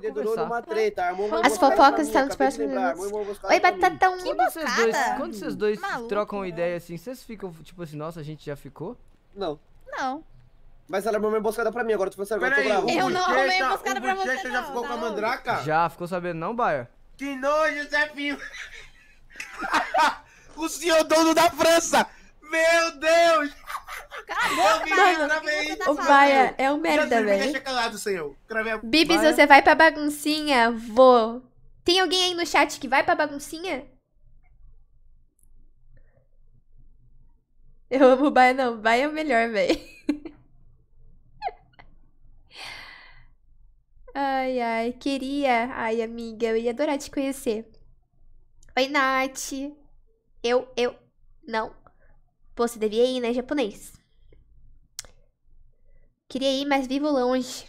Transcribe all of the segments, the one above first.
Dedurou conversar. numa treta, armou uma As fofocas estão nos próximos minutos. Oi. Batatão. Que Quando vocês dois, emboscada? quando vocês dois Maluco, trocam velho. ideia assim, vocês ficam tipo assim, nossa, a gente já ficou? Não. Não. Mas ela armou uma emboscada pra mim, agora tu falando sério, agora eu tô bravo. Eu não arrumei emboscada pra você, Bochecha já ficou tá com a louco. mandraca? Já, ficou sabendo não, Baia? Que nojo, Zefinho! o senhor dono da França! Meu Deus! Cala a boca, vi, Baia. outra O tá? Baia é um merda, velho. deixa calado, senhor. Cravei a... Bibis, você vai pra baguncinha? Vou. Tem alguém aí no chat que vai pra baguncinha? Eu amo o Baia, não. Baia é o melhor, velho. Ai, ai, queria. Ai, amiga, eu ia adorar te conhecer. Oi, Nath. Eu, eu. Não. Você devia ir, né, japonês? Queria ir, mas vivo longe.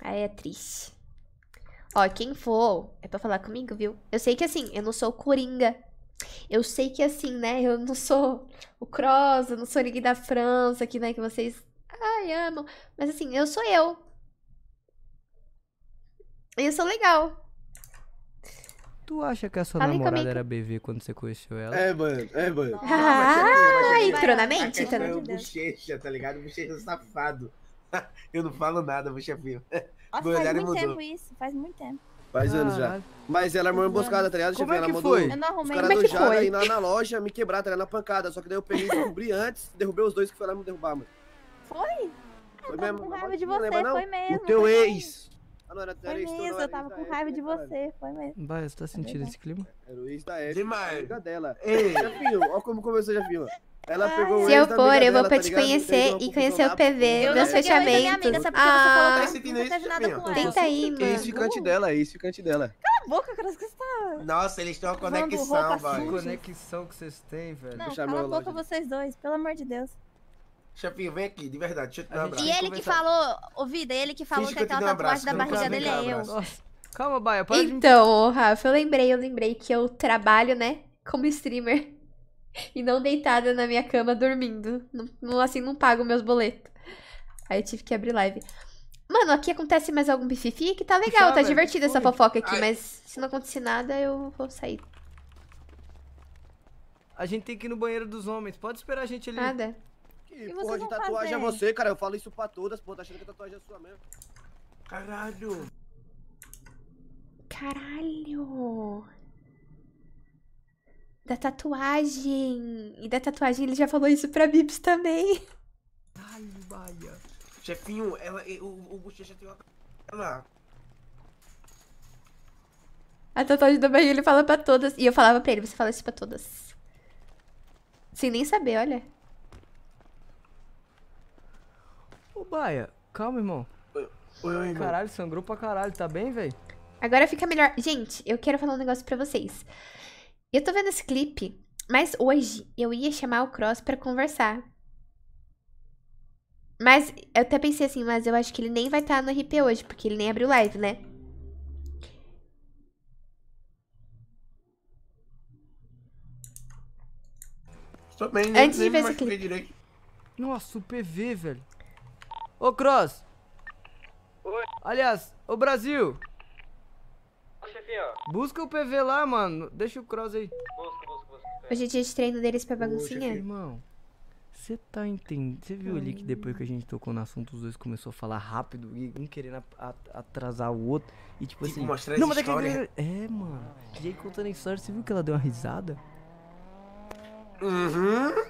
Aí é triste. Ó, quem for, é pra falar comigo, viu? Eu sei que assim, eu não sou Coringa. Eu sei que assim, né? Eu não sou o Cross, eu não sou ninguém da França, que, né, que vocês. Ai, amam. Mas assim, eu sou eu. Eu sou legal. Tu acha que a sua Fala aí namorada comigo. era BV quando você conheceu ela? É, mano, é, mano. Ah, entrou na mente? Entrou é na... bochecha, tá ligado? Bochecha é safado. Eu não falo nada, bochefinho. Nossa, Meu faz muito mudou. tempo isso. Faz muito tempo. Faz anos já. Caralho. Mas ela armou uma emboscada, tá ligado? Como chefe? é ela que mandou foi? Eu não os arrumei. caras Como é do foi? ir lá na loja me quebrar, tá ligado? Na pancada. Só que daí eu peguei e descobri antes, derrubei os dois que foram lá me derrubar, mano. Foi? Foi Eu tava mesmo. raiva de você, lembra, não? foi mesmo. O teu foi ex. Ah, não, era, era Foi mesmo, eu tava com raiva de né, você, foi mesmo. Baia, você tá sentindo verdade. esse clima? Era o ex da F, Demais. amiga dela. Ei, olha como começou, Jefinho. Ela Ai, pegou o Se eu for, eu vou dela, pra tá te conhecer e conhecer o PV, Eu meus fechamentos. amiga, sabe por que você Ah, falou Tá que sentindo não isso, teve nada Jefinho? com ela? tenta aí, mano. Ex-ficante dela, ex-ficante dela. Cala a boca, cara, que você tá... Nossa, eles têm uma conexão, roupa Que vai. conexão que vocês têm, velho. Não, cala a boca vocês dois, pelo amor de Deus. Chefinho, vem aqui, de verdade, deixa eu te dar um abraço. E ele que falou, ô Vida, ele que falou Finge que que aquela um tatuagem da barriga dele é eu. Nossa. Calma, Baia, para de me... Então, ô, Rafa, eu lembrei, eu lembrei que eu trabalho, né, como streamer. E não deitada na minha cama dormindo. Não, não- assim, não pago meus boletos. Aí eu tive que abrir live. Mano, aqui acontece mais algum bififi que tá legal, Já, tá velho, divertida essa fofoca aqui, Ai. mas se não acontecer nada, eu vou sair. A gente tem que ir no banheiro dos homens. Pode esperar a gente ali. Nada. E porra de tatuagem é você, cara? Eu falo isso pra todas, pô. Tá achando que a tatuagem é sua mesmo. Caralho. Caralho! Da tatuagem. E da tatuagem ele já falou isso pra Bibs também. Caralho, Baia. Chefinho, ela, o, o Bochecha tem uma... Ela... A tatuagem da barriga ele fala pra todas. E eu falava pra ele, você fala isso pra todas. Sem nem saber, olha. Ô, Baia, calma, irmão. Oi, oi, irmão. Caralho, sangrou pra caralho. Tá bem, velho? Agora fica melhor. Gente, eu quero falar um negócio pra vocês. Eu tô vendo esse clipe, mas hoje eu ia chamar o Cross pra conversar. Mas eu até pensei assim, mas eu acho que ele nem vai estar no RP hoje, porque ele nem abriu live, né? Tô bem, nem, Antes de ver esse clipe. direito. Nossa, o PV, velho. Ô, Cross. Oi. Aliás, ô, Brasil. Chefinho, Busca o PV lá, mano. Deixa o Cross aí. busca, busca, busca. Hoje é dia de treino deles pra baguncinha. Irmão, você tá entendendo? Você viu ali que depois que a gente tocou no assunto, os dois começou a falar rápido e um querendo atrasar o outro. E tipo Tipo, assim. mostrar não, as mas é que- histórias. É, mano. E aí contando a história, você viu que ela deu uma risada? Uhum.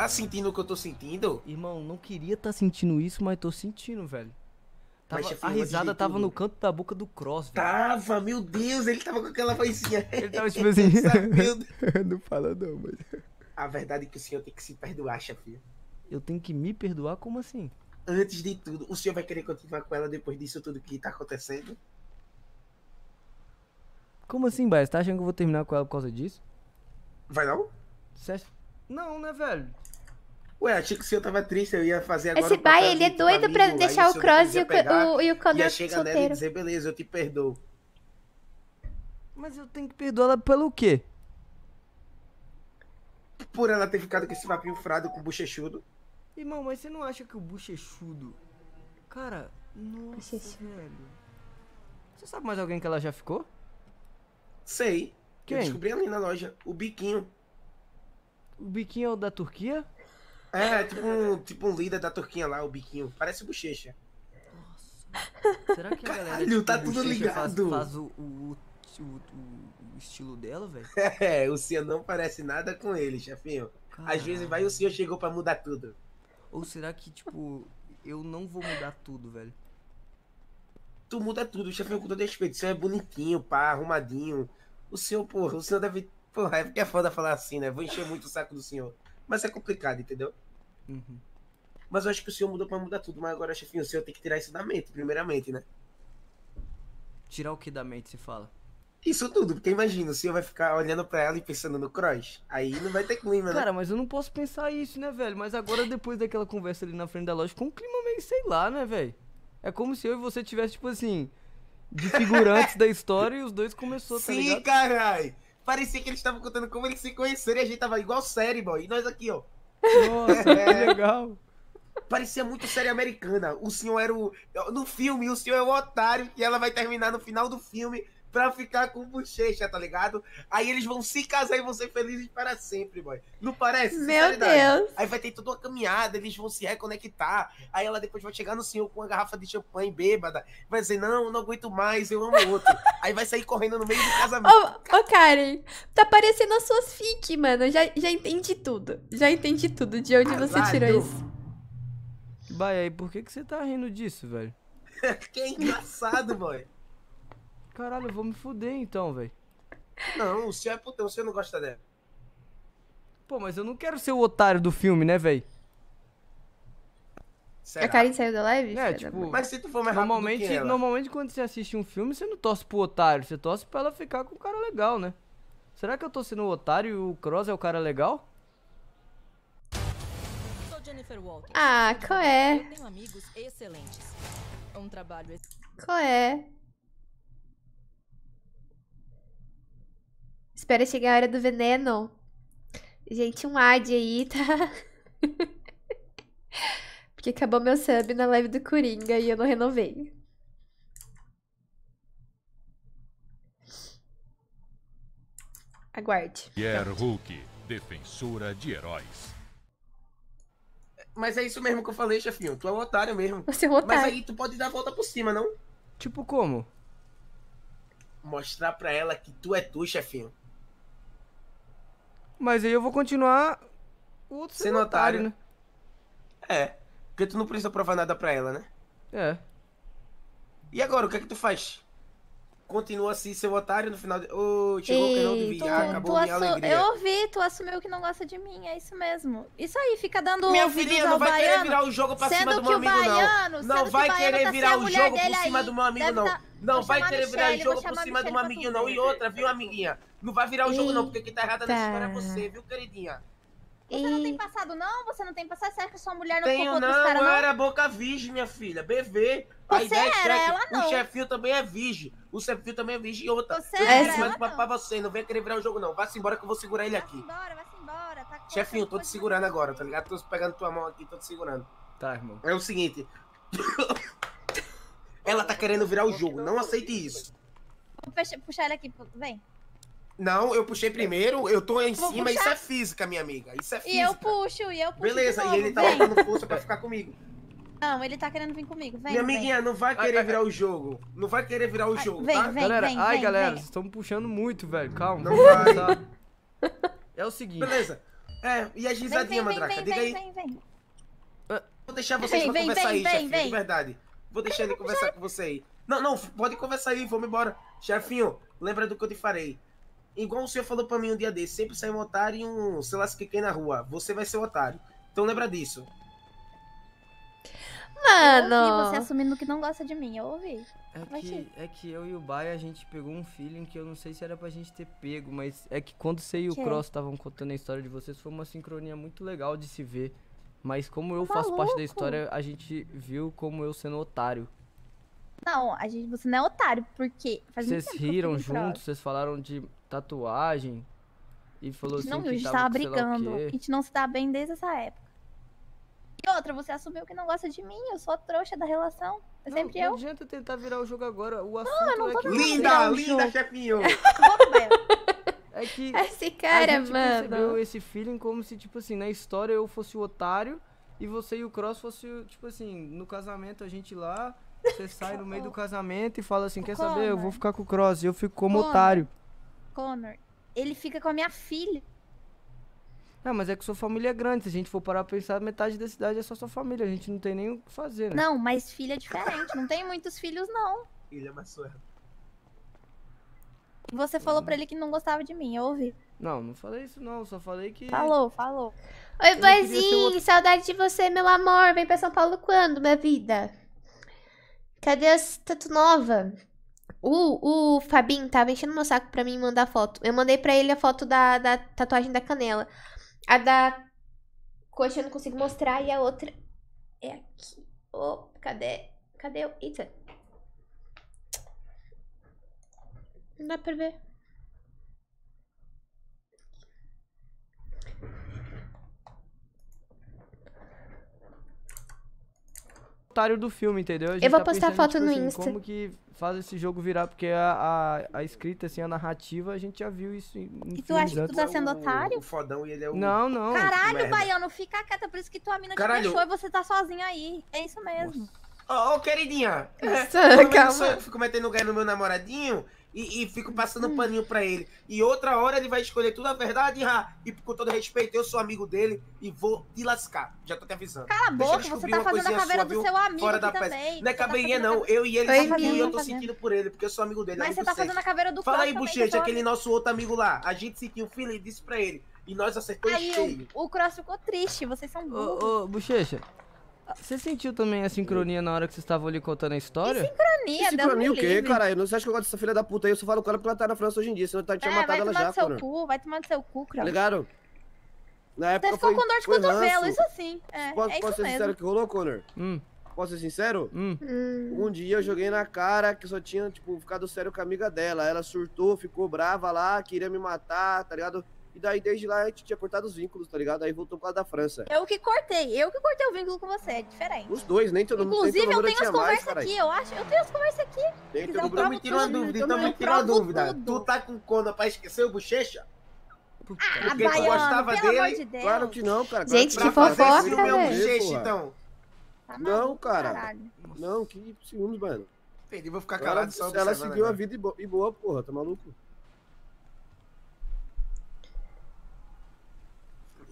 Tá sentindo o que eu tô sentindo? Irmão, não queria tá sentindo isso, mas tô sentindo, velho. Tava- a risada tava tudo- no canto da boca do Cross, velho. Tava, meu Deus, ele tava com aquela vozinha. Ele tava tipo assim. Não fala não, mas. A verdade é que o senhor tem que se perdoar, chefinho. Eu tenho que me perdoar? Como assim? Antes de tudo, o senhor vai querer continuar com ela depois disso tudo que tá acontecendo? Como assim, Baia? Você tá achando que eu vou terminar com ela por causa disso? Vai não? Acha- Não, né, velho? Ué, achei que o senhor tava triste, eu ia fazer agora Esse um pai, ele é doido pra deixar o Cross e o, pegar, o, e o Connor Ia chegar nela e solteiro. dizer, beleza, eu te perdoo. Mas eu tenho que perdoar ela pelo quê? Por ela ter ficado com esse papinho frado com o bochechudo. Irmão, mas você não acha que o bochechudo. Cara, Nossa, velho. Você sabe mais alguém que ela já ficou? Sei. Quem? Eu descobri ali na loja. O biquinho. O biquinho é o da Turquia? É, tipo um, tipo um líder da Turquinha lá, o biquinho. Parece bochecha. Será que a galera Caralho, tipo, tá tudo bochecha faz, ligado. faz o, o, o, o- o estilo dela, velho? É, o senhor não parece nada com ele, chefinho. Às vezes vai e o senhor chegou pra mudar tudo. Ou será que, tipo, eu não vou mudar tudo, velho? Tu muda tudo, chefinho, com todo respeito. O senhor é bonitinho, pá, arrumadinho. O senhor, porra, o senhor deve. Porra, é porque é foda falar assim, né? Vou encher muito o saco do senhor. Mas é complicado, entendeu? Uhum. Mas eu acho que o senhor mudou pra mudar tudo. Mas agora, chefinho, o senhor tem que tirar isso da mente, primeiramente, né? Tirar o que da mente se fala? Isso tudo, porque imagina, o senhor vai ficar olhando pra ela e pensando no cross. Aí não vai ter clima, né? Cara, mas eu não posso pensar isso, né, velho? Mas agora, depois daquela conversa ali na frente da loja, com um clima meio, sei lá, né, velho? É como se eu e você tivesse, tipo assim, de figurantes da história e os dois começou, tá Sim, caralho! Parecia que eles estavam contando como eles se conheceram e a gente tava igual série, boy. E nós aqui, ó. Nossa, que legal. Parecia muito série americana. O senhor era o. No filme, o senhor é o otário que ela vai terminar no final do filme pra ficar com bochecha, tá ligado? Aí eles vão se casar e vão ser felizes para sempre, boy. Não parece? Meu. Deus. Aí vai ter toda uma caminhada, eles vão se reconectar. Aí ela depois vai chegar no senhor com uma garrafa de champanhe bêbada. Vai dizer, não, não aguento mais, eu amo outro. Aí vai sair correndo no meio do casamento. Ô, ô, Karen, tá parecendo as suas fic, mano. Já, já entendi tudo. Já entendi tudo de onde você Caralho. tirou isso. Vai aí, por que, que você tá rindo disso, velho? Que é engraçado, boy. Caralho, eu vou me fuder então, velho. Não, o senhor é putão, o senhor não gosta dela. Pô, mas eu não quero ser o otário do filme, né, velho? Será? A Karen saiu da live? É, tipo, Mas se tu for mais rápido Normalmente, que ela, normalmente quando você assiste um filme, você não torce pro otário, você torce pra ela ficar com um cara legal, né? Será que eu tô sendo o otário e o Cross é o cara legal? Sou Jennifer Walters. Ah, qual é? Eu tenho amigos excelentes. Um trabalho Qual é? Espera chegar a hora do veneno. Gente, um ad aí, tá? Porque acabou meu sub na live do Coringa e eu não renovei. Aguarde. Pierre Hulk, defensora de heróis. Mas é isso mesmo que eu falei, chefinho. Tu é um otário mesmo. Você é um Mas otário. aí tu pode dar a volta por cima, não? Tipo como? Mostrar pra ela que tu é tu, chefinho. Mas aí eu vou continuar o Sendo sendo otário, otário. É. Porque tu não precisa provar nada pra ela, né? né? É. E agora, o que é que tu faz? Continua assim, seu otário no final de... Ô, chegou o canal de Ei, vídeo. Tu, Ah, tu acabou minha assu- alegria. Eu ouvi, tu assumiu que não gosta de mim, é isso mesmo. Isso aí, fica dando Minha filhinha não vai querer virar o jogo pra cima do que meu amigo, não. baiano, Não vai que querer tá virar o jogo por cima aí. do meu amigo, não. tá- Não vai querer virar o jogo por cima do meu amiguinho, não. E outra, viu, amiguinha? Não vai virar o jogo, não, porque quem tá errada nessa história é você, viu, queridinha? Você não tem passado, não? Você não tem passado? Você acha que sua mulher não Tenho ficou com não, outros caras, eu não? era boca virgem, minha filha. BV. A Você ideia é era, chefe. ela não. O chefinho também é virgem. O chefinho também é virgem. E outra, Você eu era, disse mais pra, não. pra você. Não vem querer virar o jogo, não. Vá-se embora que eu vou segurar ele Vai-se aqui. embora, vai-se embora. Tá com- Chefinho, tô te segurando agora, tá ligado? Tô pegando tua mão aqui, tô te segurando. Tá, irmão. É o seguinte. Ela tá querendo virar o jogo. Não aceite isso. Vou puxar ele aqui, vem. Não, eu puxei primeiro, eu tô em Vou cima, puxar. isso é física, minha amiga. Isso é E física. eu puxo, e eu puxo Beleza, de e novo, ele tá vem. botando força pra ficar comigo. Não, ele tá querendo vir comigo, vem, Minha vem. amiguinha, não vai Ai, querer ai, virar o jogo. Não vai querer virar o Ai, jogo, vem, tá? vem. galera, ai, vem, galera, vem. vocês estão puxando muito, velho. Calma. Não vai. começar. É o seguinte. Beleza. É, e a Vem, risadinha, vem, vem, Mandraca? vem, Diga aí. vem, vem, vem. Vou deixar vocês Vem, pra vem, conversar vem, aí, vem, chefinho, de vem. verdade. Vou deixar ele conversar com você aí. Não, não, pode conversar aí, vamos embora. Chefinho, lembra do que eu te farei. Igual o senhor falou pra mim um dia desse, sempre sai um otário e um, sei lá, se quem na rua. Você vai ser o otário. Então lembra disso. Eu ouvi você Mano. assumindo que não gosta de mim, eu ouvi. É Vai que, é que eu e o Baia, a gente pegou um feeling que eu não sei se era pra gente ter pego, mas é que quando você e o Que? Cross estavam contando a história de vocês, foi uma sincronia muito legal de se ver. Mas como eu faço parte da maluco. história, a gente viu como eu sendo otário. Não, a gente, você não é otário, porque faz Vocês riram juntos, vocês falaram de tatuagem. E falou A assim gente não que a gente tava tava brigando. A gente não se dá bem desde essa época. E outra, você assumiu que não gosta de mim, eu sou a trouxa da relação. É Não, sempre não eu. adianta tentar virar o jogo agora. O assunto não é tô que tentando você- Linda, virar o linda, jogo. chefinho. É que Esse a cara, gente percebeu mano. esse feeling como se, tipo assim, na história eu fosse o otário e você e o Cross fosse, tipo assim, no casamento a gente lá, você sai no meio do casamento e fala assim, quer saber, eu vou ficar com o Cross e eu fico como otário. Connor, ele fica com a minha filha. Ah, mas é que sua família é grande, se a gente for parar pra pensar, metade da cidade é só sua família, a gente não tem nem o que fazer, né? Não, mas filha é diferente. Não tem muitos filhos, não. Ilha Massuela. E Você falou pra ele que não gostava de mim, eu ouvi. Não, não falei isso não, só falei que... Falou, falou. Oi, boizinho, outro- saudade de você, meu amor. Vem pra São Paulo quando, minha vida? Cadê as tatu nova? O, o Fabinho tava enchendo meu saco pra mim mandar foto. Eu mandei pra ele a foto da, da tatuagem da canela. A da coxa eu não consigo mostrar e a outra é aqui. Oh, cadê? Cadê o... Eita. Não dá pra ver. Otário do filme, entendeu? A gente Eu vou tá postar pensando, foto tipo no assim, Insta. Como que faz esse jogo virar, porque a, a, a escrita, assim, a narrativa, a gente já viu isso em, em E tu acha que tu tá sendo O- otário? O fodão e ele é o. Não, não. Caralho, merda. Baiano, fica quieta, por isso que tua mina Caralho. te deixou e você tá sozinho aí. É isso mesmo. Ô, ô, queridinha. É, Nossa, menos calma. eu fico metendo ganho no meu namoradinho e, e fico Hum. passando paninho pra ele. E outra hora ele vai escolher tudo a verdade, ah, e com todo respeito, eu sou amigo dele e vou te lascar. Já tô te avisando. Cala a boca, você tá fazendo a caveira sua, do viu? seu amigo Fora da peça. também. Não é tá caveirinha, a não. Eu e ele Oi, sentindo e eu tô Fabinho. sentindo por ele, porque eu sou amigo dele. Mas amigo você tá fazendo a caveira do Fala aí, tô aquele nosso outro amigo lá. A gente sentiu um feeling e disse pra ele. E nós acertou Aí cheio. o, o Cross ficou triste, vocês são burros. Ô, ô, Bochecha, você sentiu também a sincronia na hora que vocês estavam ali contando a história? Sincronia, Deus Sincronia o quê, livre. cara? Eu não você acha que eu gosto dessa filha da puta aí? Eu só falo com ela porque ela tá na França hoje em dia, senão eu tinha É, matado vai ela tomar já, no seu cu, vai tomar no seu cu, Tá Cross. ligado? Na época Você ficou foi, com dor de cotovelo, ranço. isso assim. É, Posso, é posso ser sincero mesmo. que rolou, Connor? Hum, Posso ser sincero? hum. Hum. Um dia eu joguei na cara que só tinha, tipo, ficado sério com a amiga dela. Ela surtou, ficou brava lá, queria me matar, tá ligado? E daí, desde lá, a gente tinha cortado os vínculos, tá ligado? Aí voltou por causa da França. Eu que cortei, eu que cortei o vínculo com você, é diferente. Os dois, nem todo mundo Inclusive, eu tenho as mais, conversas aqui, eu acho. Eu tenho as conversas aqui. Tem eu Então provo me tira uma dúvida, eu então me tira uma dúvida. tudo. Tu tá com cona pra esquecer o Bochecha? Ah, Porque tu Baiano, gostava pelo amor dele? de Deus. Claro que não, cara. Gente, claro que Pra fazer fofoca, ciúme é um velho. Bochecha, porra. então. Tá Não, cara. caralho. Não, que ciúmes, mano. Entendi, vou ficar Ela, calado só ela seguiu a vida e e boa, porra, tá maluco?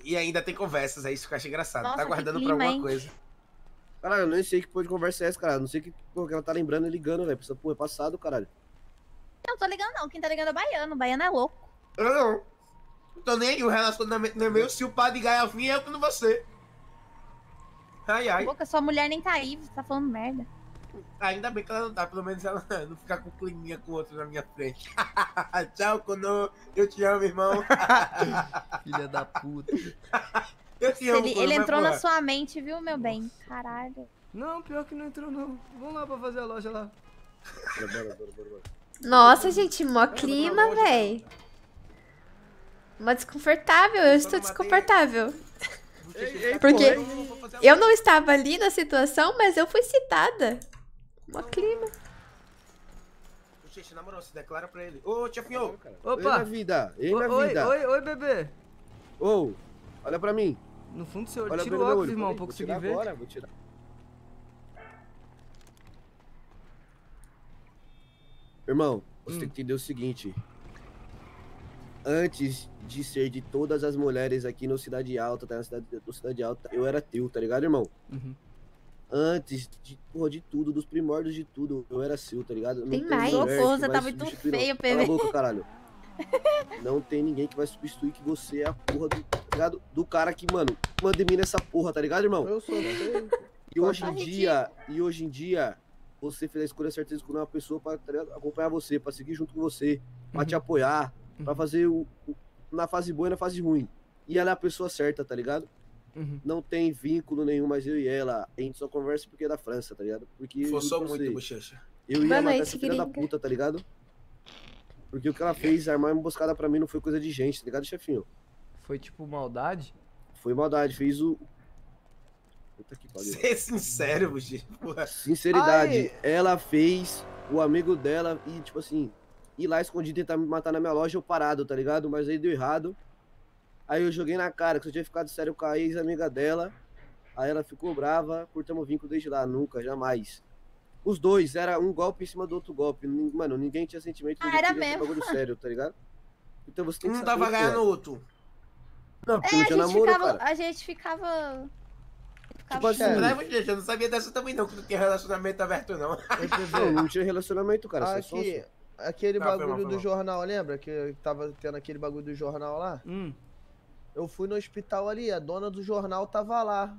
E ainda tem conversas, é isso que eu acho engraçado. Nossa, tá guardando clima, pra alguma hein? coisa. Caralho, eu nem sei que porra de conversa é essa, cara. Não sei que porra que ela tá lembrando e ligando, velho. Precisa, porra, é passado, caralho. Não, tô ligando não. Quem tá ligando é baiano. Baiano é louco. Eu não. Não tô nem aí, o relacionamento não é meu. Se o padre Gaiafinha é eu com você. Ai, ai. Boca, sua mulher nem tá aí, você tá falando merda. Ainda bem que ela não tá, pelo menos ela não ficar com climinha com o outro na minha frente. Tchau, Kono. Eu te amo, irmão. Filha da puta. Eu te amo, ele Kono, ele entrou na sua mente, viu, meu bem? Caralho. Não, pior que não entrou não. Vamos lá pra fazer a loja lá. Bora, bora, bora, bora, bora. Nossa, gente, mó clima, véi. Mó desconfortável, eu estou desconfortável. Ei, ei, Porque eu não estava ali na situação, mas eu fui citada. Mó clima. Gente, na moral, se declara pra ele. Ô, chefinho. Ei, Opa! minha vida, ei, minha Oi, vida. oi, oi, bebê. Ô, olha pra mim. No fundo do seu olho. Tira o óculos, irmão, pra conseguir tirar ver. Agora, vou tirar. Irmão, você Hum. tem que entender o seguinte. Antes de ser de todas as mulheres aqui no Cidade Alta, tá? Na cidade, no Cidade Alta, eu era teu, tá ligado, irmão? Uhum. Antes de, porra, de tudo, dos primórdios de tudo, eu era seu, tá ligado? Não Tem mais. Socorro, você tá muito feio, Cala a PV. boca, caralho. Não tem ninguém que vai substituir que você é a porra do, tá ligado? do cara que, mano, manda em mim nessa porra, tá ligado, irmão? Eu sou. E hoje em Tá dia, e hoje em dia, você fez a escolha certa de escolher uma pessoa pra tá ligado? acompanhar você, pra seguir junto com você, pra te apoiar, pra fazer o, o- na fase boa e na fase ruim. E ela é a pessoa certa, tá ligado? Uhum. Não tem vínculo nenhum, mas eu e ela, a gente só conversa porque é da França, tá ligado? Porque eu Forçou muito, você, bochecha. eu ia Boa matar essa filha da puta, tá ligado? Porque o que ela fez, armar uma emboscada pra mim não foi coisa de gente, tá ligado, chefinho? Foi tipo maldade? Foi maldade, fez o. Puta que pariu. Ser sincero, Buxi. Porra. Sinceridade, ela fez o amigo dela e, tipo assim, ir lá escondido e tentar me matar na minha loja, eu parado, tá ligado? Mas aí deu errado. Aí eu joguei na cara que eu tinha ficado sério com a ex-amiga dela. Aí ela ficou brava, cortamos vínculo desde lá, nunca, jamais. Os dois, era um golpe em cima do outro golpe. Mano, ninguém tinha sentimento, Ah, ninguém era queria ter mesmo. bagulho sério, tá ligado? Então você tem que Um saber, tava pô. ganhando o outro. Não, porque É, não a tinha gente, namoro, ficava, cara. a gente ficava. ficava Tipo assim. Não é, Buxi, eu não sabia dessa também não, que não tinha relacionamento aberto não. Não, não tinha relacionamento, cara. só Aqui, sócio. aquele Tá, foi mal, bagulho foi do mal. jornal, lembra? Que tava tendo aquele bagulho do jornal lá? Hum. Eu fui no hospital ali, a dona do jornal tava lá.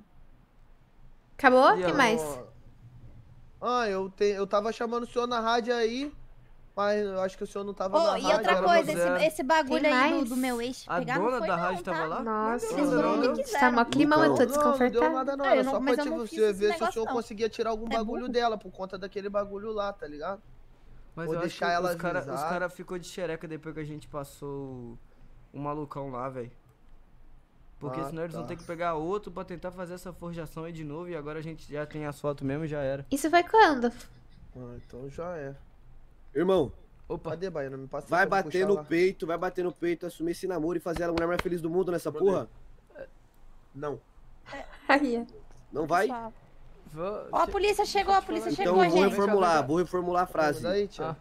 Acabou? O E que mais? Ah, eu, te, eu tava chamando o senhor na rádio aí, mas eu acho que o senhor não tava Ô, na e rádio. outra era coisa, esse, esse bagulho Tem aí do, do meu ex A pegar dona da não, rádio tá? tava lá? Nossa, Eles Não, foram onde não. quiseram. Tá mó climão, eu tô Não, não deu desconfortável. nada não, eu era só mas pra te- fiz você ver se o senhor não. conseguia tirar algum É bagulho burro. dela por conta daquele bagulho lá, tá ligado? Mas Vou eu acho deixar que ela os caras cara ficou de xereca depois que a gente passou o malucão lá, velho. Porque Ah, senão eles vão tá. ter que pegar outro pra tentar fazer essa forjação aí de novo. E agora a gente já tem as fotos mesmo e já era. Isso foi quando? Ah, então já é. Irmão, Opa, Cadê, Baiano? Me passa vai bater no lá. peito, vai bater no peito, assumir esse namoro e fazer ela a mulher mais feliz do mundo nessa porra? Não. Aí, Não vai? Ó, a polícia chegou, a polícia Então chegou, eu vou gente. reformular, vou reformular a frase. Tia. Ah.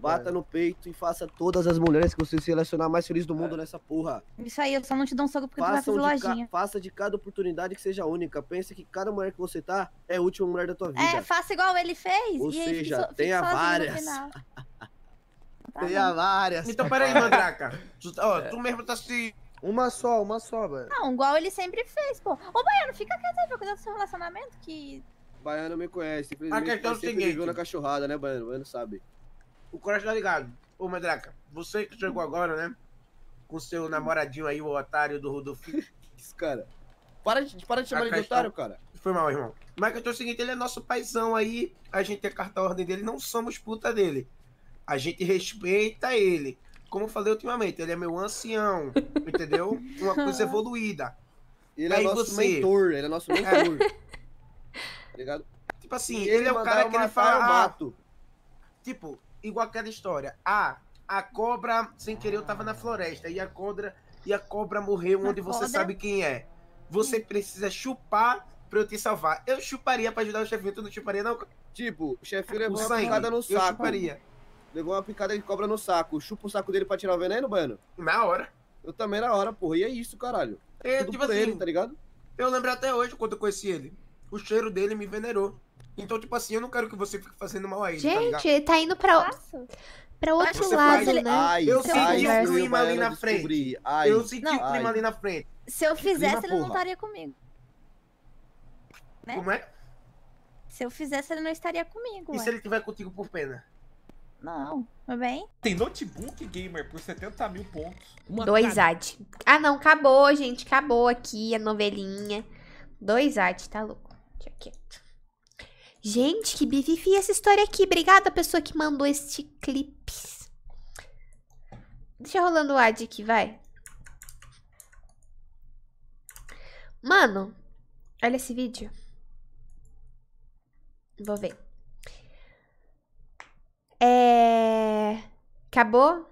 Bata no peito e faça todas as mulheres que você se relacionar mais feliz do mundo nessa porra. Isso aí, eu só não te dou um soco porque tu vai Façam fazer de ca- lojinha. Faça de cada oportunidade que seja única. Pense que cada mulher que você tá é a última mulher da tua vida. É, faça igual ele fez. Ou e aí seja, so- tenha várias. Tá Tem bom. a várias. Então peraí, Mandraca. Tu, ó, tu mesmo tá se... Uma só, uma só, Baiano. Não, igual ele sempre fez, pô. Ô, Baiano, fica quieto aí pra cuidar do seu relacionamento, que... Baiano me conhece, A questão é o seguinte. na cachorrada, né, Baiano? Baiano sabe. O coração tá ligado. Ô, Mandraca, você que chegou agora, né? Com seu namoradinho aí, o otário do Rodolfinho. Esse cara. Para de, para de chamar ele de otário, cara. Foi mal, irmão. Mas a questão é o seguinte, ele é nosso paizão aí, a gente é carta ordem dele, não somos puta dele. A gente respeita ele. Como eu falei ultimamente, ele é meu ancião, entendeu? Uma coisa evoluída. Ele Aí é nosso você? mentor, ele é nosso mentor. tá ligado? Tipo assim, Se ele, é o cara eu que ele matar, eu fala, ah, mato. tipo, igual aquela história. Ah, a cobra, sem querer, eu tava na floresta, e a cobra, e a cobra morreu onde você cobra? sabe quem é. Você precisa chupar pra eu te salvar. Eu chuparia pra ajudar o chefinho, tu não chuparia não? Tipo, o chefinho levou uma picada no eu saco. chuparia. Levou uma picada de cobra no saco. Chupa o saco dele pra tirar o veneno, Baiano? Na hora. Eu também na hora, porra. E é isso, caralho. É, Tudo tipo por assim, ele, tá ligado? Eu lembro até hoje quando eu conheci ele. O cheiro dele me venerou. Então, tipo assim, eu não quero que você fique fazendo mal a ele, tá gente, ele tá indo pra, Faço. pra outro Você lado, faz- né? Ai, Eu Essa senti o clima ali na frente. Ai, eu senti Não. o clima Ai. ali na frente. Se eu fizesse, clima, ele não estaria comigo. Né? Como é? Se eu fizesse, ele não estaria comigo, E ué. se ele tiver contigo por pena? Não, tudo bem? Tem notebook gamer por 70 mil pontos. Uma Dois cara- ad. Ah, não, acabou, gente. Acabou aqui a novelinha. Dois ad, tá louco. Deixa quieto. Gente, que bififi essa história aqui. Obrigada, pessoa que mandou este clipe. Deixa rolando o ad aqui, vai. Mano, olha esse vídeo. Vou ver. É. Acabou?